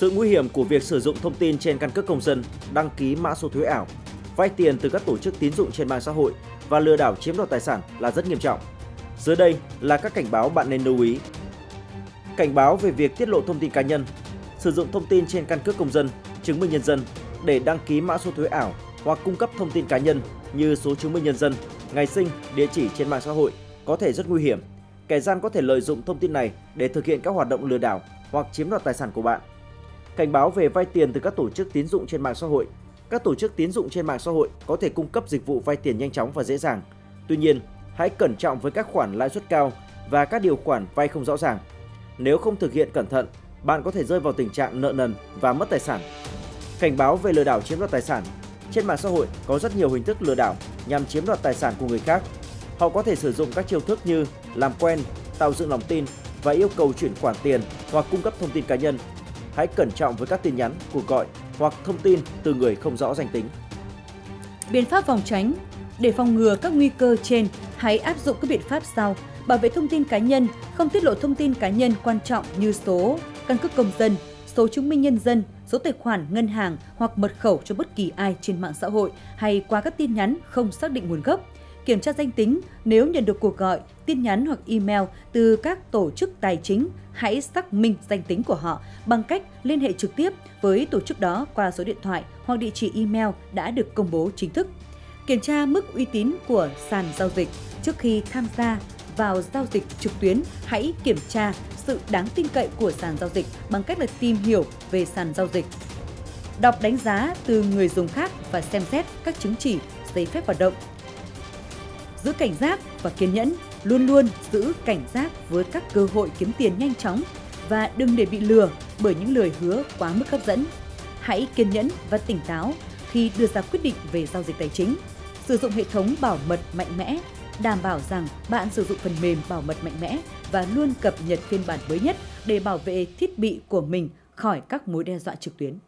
Sự nguy hiểm của việc sử dụng thông tin trên căn cước công dân, đăng ký mã số thuế ảo, vay tiền từ các tổ chức tín dụng trên mạng xã hội và lừa đảo chiếm đoạt tài sản là rất nghiêm trọng. Dưới đây là các cảnh báo bạn nên lưu ý. Cảnh báo về việc tiết lộ thông tin cá nhân, sử dụng thông tin trên căn cước công dân, chứng minh nhân dân để đăng ký mã số thuế ảo hoặc cung cấp thông tin cá nhân như số chứng minh nhân dân, ngày sinh, địa chỉ trên mạng xã hội có thể rất nguy hiểm. Kẻ gian có thể lợi dụng thông tin này để thực hiện các hoạt động lừa đảo hoặc chiếm đoạt tài sản của bạn. Cảnh báo về vay tiền từ các tổ chức tín dụng trên mạng xã hội. Các tổ chức tín dụng trên mạng xã hội có thể cung cấp dịch vụ vay tiền nhanh chóng và dễ dàng. Tuy nhiên, hãy cẩn trọng với các khoản lãi suất cao và các điều khoản vay không rõ ràng. Nếu không thực hiện cẩn thận, bạn có thể rơi vào tình trạng nợ nần và mất tài sản. Cảnh báo về lừa đảo chiếm đoạt tài sản. Trên mạng xã hội có rất nhiều hình thức lừa đảo nhằm chiếm đoạt tài sản của người khác. Họ có thể sử dụng các chiêu thức như làm quen, tạo dựng lòng tin và yêu cầu chuyển khoản tiền hoặc cung cấp thông tin cá nhân. Hãy cẩn trọng với các tin nhắn, cuộc gọi hoặc thông tin từ người không rõ danh tính. Biện pháp phòng tránh Để phòng ngừa các nguy cơ trên, hãy áp dụng các biện pháp sau. Bảo vệ thông tin cá nhân, không tiết lộ thông tin cá nhân quan trọng như số, căn cước công dân, số chứng minh nhân dân, số tài khoản ngân hàng hoặc mật khẩu cho bất kỳ ai trên mạng xã hội hay qua các tin nhắn không xác định nguồn gốc. Kiểm tra danh tính, nếu nhận được cuộc gọi, tin nhắn hoặc email từ các tổ chức tài chính, hãy xác minh danh tính của họ bằng cách liên hệ trực tiếp với tổ chức đó qua số điện thoại hoặc địa chỉ email đã được công bố chính thức. Kiểm tra mức uy tín của sàn giao dịch trước khi tham gia vào giao dịch trực tuyến, hãy kiểm tra sự đáng tin cậy của sàn giao dịch bằng cách là tìm hiểu về sàn giao dịch. Đọc đánh giá từ người dùng khác và xem xét các chứng chỉ, giấy phép hoạt động. Giữ cảnh giác và kiên nhẫn, luôn luôn giữ cảnh giác với các cơ hội kiếm tiền nhanh chóng và đừng để bị lừa bởi những lời hứa quá mức hấp dẫn. Hãy kiên nhẫn và tỉnh táo khi đưa ra quyết định về giao dịch tài chính. Sử dụng hệ thống bảo mật mạnh mẽ đảm bảo rằng bạn sử dụng phần mềm bảo mật mạnh mẽ và luôn cập nhật phiên bản mới nhất để bảo vệ thiết bị của mình khỏi các mối đe dọa trực tuyến.